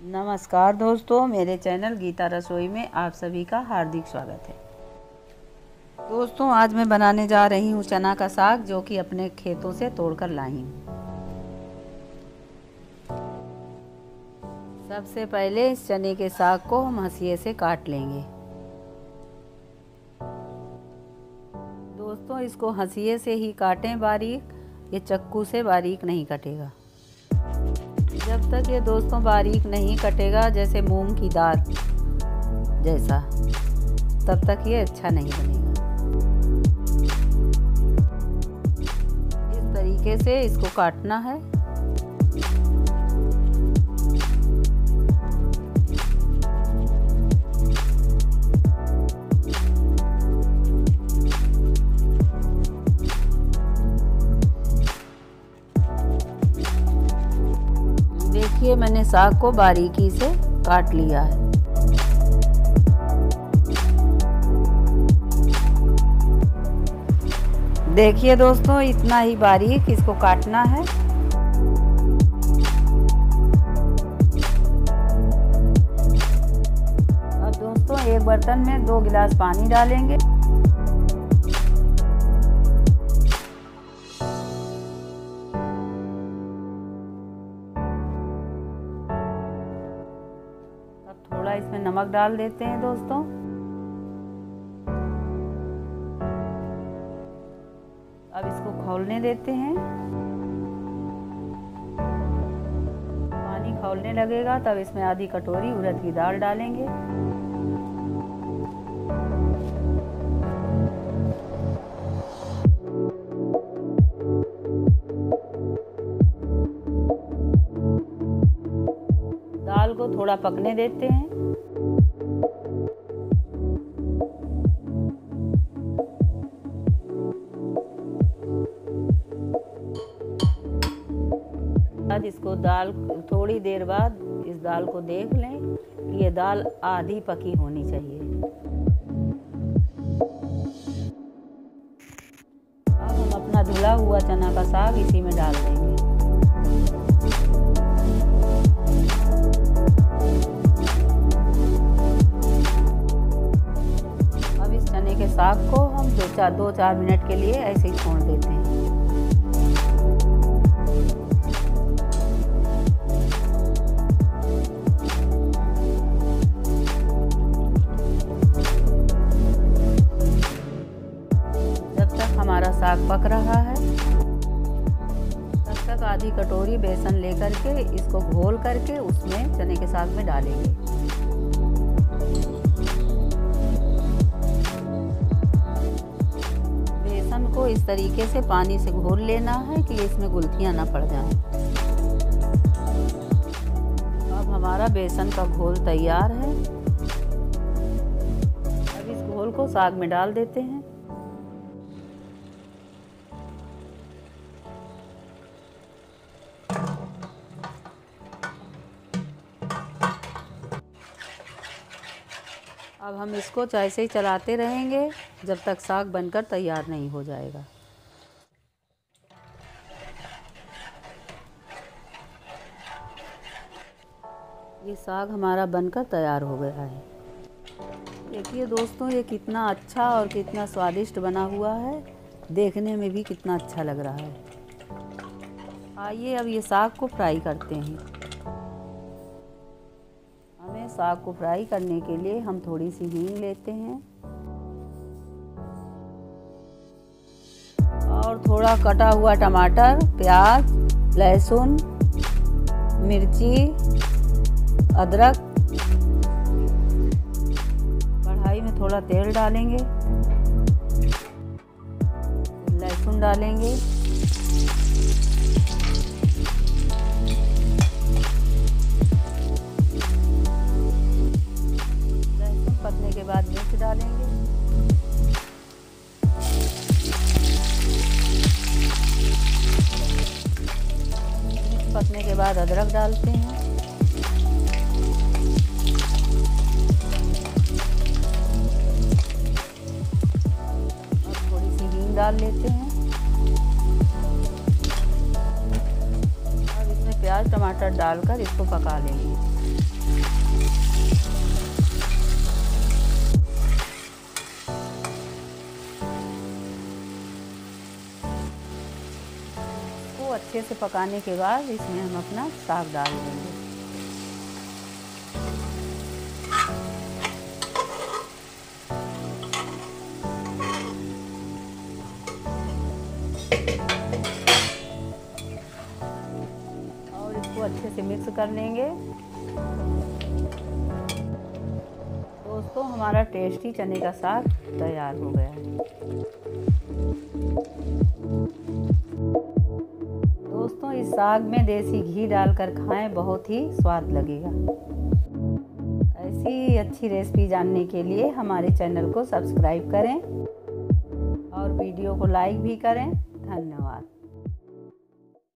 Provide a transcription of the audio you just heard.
नमस्कार दोस्तों, मेरे चैनल गीता रसोई में आप सभी का हार्दिक स्वागत है। दोस्तों, आज मैं बनाने जा रही हूँ चना का साग जो कि अपने खेतों से तोड़कर लाई। हूँ सबसे पहले इस चने के साग को हम हंसिए से काट लेंगे। दोस्तों, इसको हंसिए से ही काटें बारीक, ये चक्कू से बारीक नहीं कटेगा। जब तक ये दोस्तों बारीक नहीं कटेगा, जैसे मूंग की दाल जैसा, तब तक ये अच्छा नहीं बनेगा। इस तरीके से इसको काटना है। देखिए मैंने साग को बारीकी से काट लिया है। देखिए दोस्तों, इतना ही बारीक इसको काटना है। अब दोस्तों, एक बर्तन में दो गिलास पानी डालेंगे। इसमें नमक डाल देते हैं दोस्तों। अब इसको खोलने देते हैं। पानी खोलने लगेगा, तब इसमें आधी कटोरी उड़द की दाल डालेंगे। दाल को थोड़ा पकने देते हैं। इसको दाल थोड़ी देर बाद इस दाल को देख लें। ये दाल आधी पकी होनी चाहिए। अब हम अपना धुला हुआ चना का साग इसी में डाल देंगे। के साग को हम दो चार दो चार मिनट के लिए ऐसे ही छोड़ देते हैं। जब तक हमारा साग पक रहा है, तब तक आधी कटोरी बेसन लेकर के इसको घोल करके उसमें चने के साग में डालेंगे। इस तरीके से पानी से घोल लेना है कि इसमें गुलथियाँ ना पड़ जाएँ। अब हमारा बेसन का घोल तैयार है अब इस घोल को साग में डाल देते हैं अब हम इसको ऐसे ही चलाते रहेंगे, जब तक साग बनकर तैयार नहीं हो जाएगा। ये साग हमारा बनकर तैयार हो गया है। देखिए दोस्तों, ये कितना अच्छा और कितना स्वादिष्ट बना हुआ है। देखने में भी कितना अच्छा लग रहा है। आइए अब ये साग को फ्राई करते हैं। साग को फ्राई करने के लिए हम थोड़ी सी हींग लेते हैं। और थोड़ा कटा हुआ टमाटर, प्याज, लहसुन, मिर्ची, अदरक। कढ़ाई में थोड़ा तेल डालेंगे। लहसुन डालेंगे। बाद अदरक डालते हैं। और थोड़ी सी हींग डाल लेते हैं। प्याज, टमाटर डालकर इसको पका लेंगे। से पकाने के बाद इसमें हम अपना साग डाल देंगे। और इसको अच्छे से मिक्स कर लेंगे। दोस्तों, हमारा टेस्टी चने का साग तैयार हो गया है। दोस्तों, इस साग में देसी घी डालकर खाएँ, बहुत ही स्वाद लगेगा। ऐसी अच्छी रेसिपी जानने के लिए हमारे चैनल को सब्सक्राइब करें और वीडियो को लाइक भी करें। धन्यवाद।